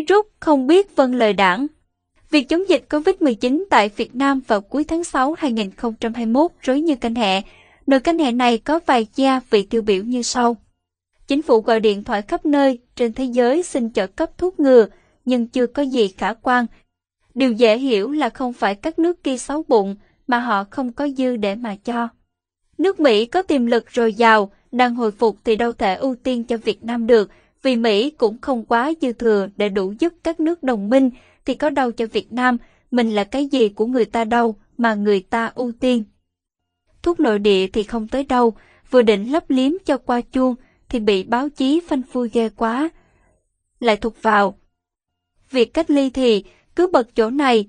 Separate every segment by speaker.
Speaker 1: virus không biết vâng lời đảng. Việc chống dịch COVID-19 tại Việt Nam vào cuối tháng 6 2021 rối như canh hẹ. Nồi canh hẹ này có vài gia vị tiêu biểu như sau. Chính phủ gọi điện thoại khắp nơi trên thế giới xin trợ cấp thuốc ngừa, nhưng chưa có gì khả quan. Điều dễ hiểu là không phải các nước kia xấu bụng, mà họ không có dư để mà cho. Nước Mỹ có tiềm lực dồi dào, đang hồi phục thì đâu thể ưu tiên cho Việt Nam được, vì Mỹ cũng không quá dư thừa để đủ giúp các nước đồng minh, thì có đâu cho Việt Nam, mình là cái gì của người ta đâu mà người ta ưu tiên. Thuốc nội địa thì không tới đâu, vừa định lấp liếm cho qua chuông thì bị báo chí phanh phui ghê quá. Lại thuộc vào. Việc cách ly thì cứ bật chỗ này,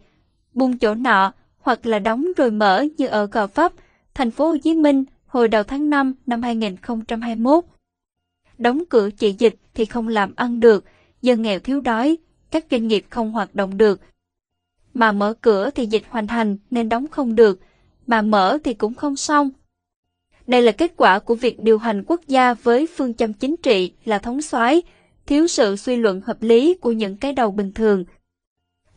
Speaker 1: bung chỗ nọ, hoặc là đóng rồi mở như ở Gò Vấp, thành phố Hồ Chí Minh hồi đầu tháng 5 năm 2021. Đóng cửa chỉ dịch thì không làm ăn được, dân nghèo thiếu đói, các doanh nghiệp không hoạt động được. Mà mở cửa thì dịch hoành hành nên đóng không được, mà mở thì cũng không xong. Đây là kết quả của việc điều hành quốc gia với phương châm chính trị là thống soái, thiếu sự suy luận hợp lý của những cái đầu bình thường.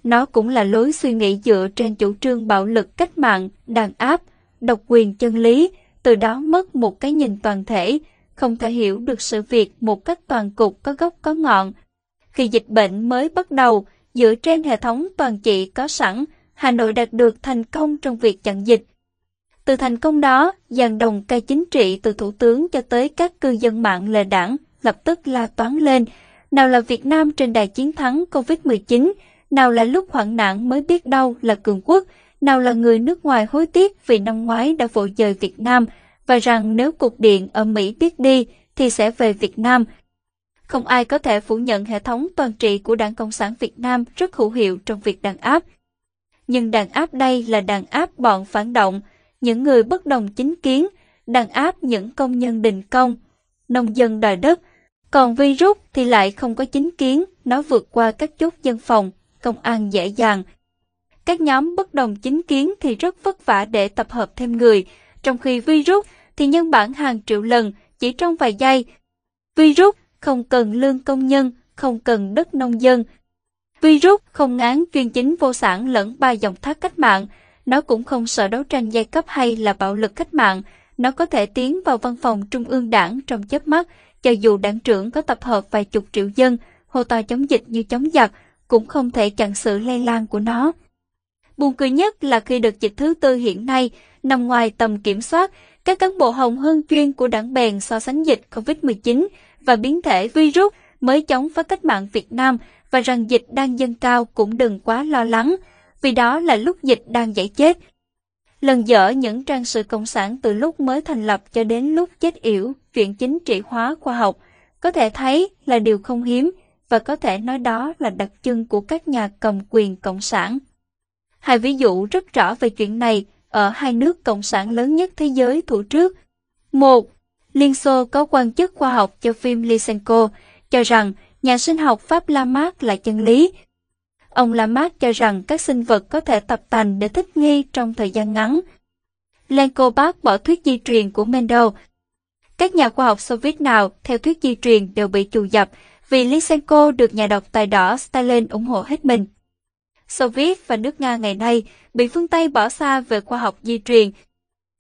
Speaker 1: Nó cũng là lối suy nghĩ dựa trên chủ trương bạo lực cách mạng, đàn áp, độc quyền chân lý, từ đó mất một cái nhìn toàn thể, không thể hiểu được sự việc một cách toàn cục có gốc có ngọn. Khi dịch bệnh mới bắt đầu, dựa trên hệ thống toàn trị có sẵn, Hà Nội đạt được thành công trong việc chặn dịch. Từ thành công đó, dàn đồng cây chính trị từ thủ tướng cho tới các cư dân mạng lề đảng lập tức la toán lên. Nào là Việt Nam trên đài chiến thắng COVID-19, nào là lúc hoạn nạn mới biết đâu là cường quốc, nào là người nước ngoài hối tiếc vì năm ngoái đã vội dời Việt Nam và rằng nếu cục điện ở Mỹ biết đi thì sẽ về Việt Nam. Không ai có thể phủ nhận hệ thống toàn trị của Đảng Cộng sản Việt Nam rất hữu hiệu trong việc đàn áp. Nhưng đàn áp đây là đàn áp bọn phản động, những người bất đồng chính kiến, đàn áp những công nhân đình công, nông dân đòi đất. Còn virus thì lại không có chính kiến, nó vượt qua các chốt dân phòng, công an dễ dàng. Các nhóm bất đồng chính kiến thì rất vất vả để tập hợp thêm người, trong khi virus thì nhân bản hàng triệu lần chỉ trong vài giây. Virus không cần lương công nhân, không cần đất nông dân. Virus không ngán chuyên chính vô sản lẫn ba dòng thác cách mạng, nó cũng không sợ đấu tranh giai cấp hay là bạo lực cách mạng, nó có thể tiến vào văn phòng trung ương đảng trong chớp mắt, cho dù đảng trưởng có tập hợp vài chục triệu dân, hô to chống dịch như chống giặc, cũng không thể chặn sự lây lan của nó. Buồn cười nhất là khi đợt dịch thứ tư hiện nay nằm ngoài tầm kiểm soát, các cán bộ hồng hương chuyên của đảng bèn so sánh dịch COVID-19 và biến thể virus mới chống phá cách mạng Việt Nam và rằng dịch đang dâng cao cũng đừng quá lo lắng, vì đó là lúc dịch đang giải chết. Lần dở những trang sử cộng sản từ lúc mới thành lập cho đến lúc chết yểu, chuyện chính trị hóa khoa học, có thể thấy là điều không hiếm và có thể nói đó là đặc trưng của các nhà cầm quyền cộng sản. Hai ví dụ rất rõ về chuyện này ở hai nước cộng sản lớn nhất thế giới thủ trước. Một, Liên Xô có quan chức khoa học cho phim Lysenko cho rằng nhà sinh học Pháp Lamarck là chân lý. Ông Lamarck cho rằng các sinh vật có thể tập tành để thích nghi trong thời gian ngắn. Lenko bác bỏ thuyết di truyền của Mendel. Các nhà khoa học Xô Viết nào theo thuyết di truyền đều bị trù dập vì Lysenko được nhà độc tài đỏ Stalin ủng hộ hết mình. Xô Viết và nước Nga ngày nay bị phương Tây bỏ xa về khoa học di truyền.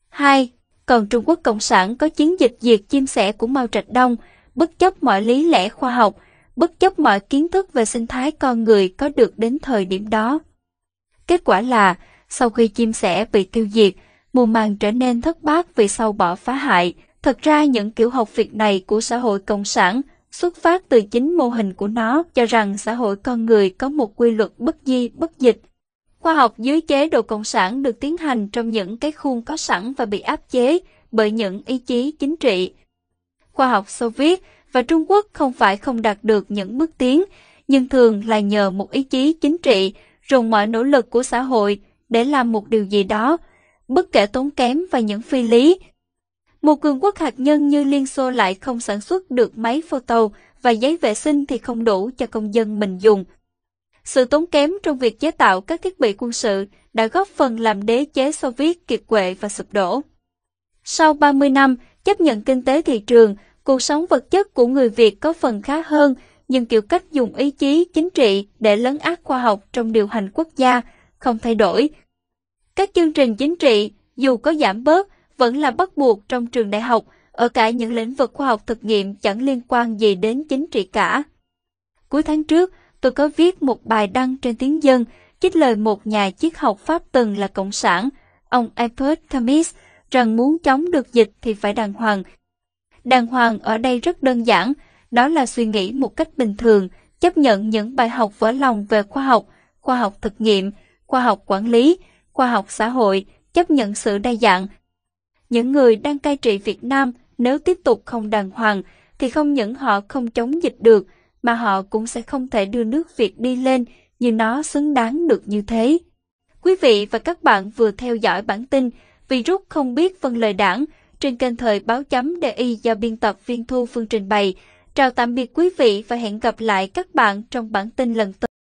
Speaker 1: 2. Còn Trung Quốc Cộng sản có chiến dịch diệt chim sẻ của Mao Trạch Đông, bất chấp mọi lý lẽ khoa học, bất chấp mọi kiến thức về sinh thái con người có được đến thời điểm đó. Kết quả là, sau khi chim sẻ bị tiêu diệt, mùa màng trở nên thất bát vì sâu bọ phá hại. Thật ra những kiểu học việc này của xã hội cộng sản xuất phát từ chính mô hình của nó cho rằng xã hội con người có một quy luật bất di bất dịch. Khoa học dưới chế độ cộng sản được tiến hành trong những cái khuôn có sẵn và bị áp chế bởi những ý chí chính trị. Khoa học Xô Viết và Trung Quốc không phải không đạt được những bước tiến, nhưng thường là nhờ một ý chí chính trị, dùng mọi nỗ lực của xã hội để làm một điều gì đó, bất kể tốn kém và những phi lý, một cường quốc hạt nhân như Liên Xô lại không sản xuất được máy photo và giấy vệ sinh thì không đủ cho công dân mình dùng. Sự tốn kém trong việc chế tạo các thiết bị quân sự đã góp phần làm đế chế Xô Viết kiệt quệ và sụp đổ. Sau 30 năm chấp nhận kinh tế thị trường, cuộc sống vật chất của người Việt có phần khá hơn nhưng kiểu cách dùng ý chí chính trị để lấn át khoa học trong điều hành quốc gia không thay đổi. Các chương trình chính trị, dù có giảm bớt, vẫn là bắt buộc trong trường đại học, ở cả những lĩnh vực khoa học thực nghiệm chẳng liên quan gì đến chính trị cả. Cuối tháng trước, tôi có viết một bài đăng trên tiếng dân, trích lời một nhà triết học Pháp từng là Cộng sản, ông Albert Camus, rằng muốn chống được dịch thì phải đàng hoàng. Đàng hoàng ở đây rất đơn giản, đó là suy nghĩ một cách bình thường, chấp nhận những bài học vỡ lòng về khoa học, khoa học thực nghiệm, khoa học quản lý, khoa học xã hội, chấp nhận sự đa dạng. Những người đang cai trị Việt Nam nếu tiếp tục không đàng hoàng thì không những họ không chống dịch được, mà họ cũng sẽ không thể đưa nước Việt đi lên như nó xứng đáng được như thế. Quý vị và các bạn vừa theo dõi bản tin Virus không biết phân lời đảng trên kênh thời báo chấm DI do biên tập viên Thu Phương trình bày. Chào tạm biệt quý vị và hẹn gặp lại các bạn trong bản tin lần tới.